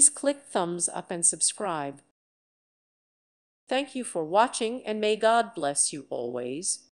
Please click thumbs up and subscribe. Thank you for watching and may God bless you always.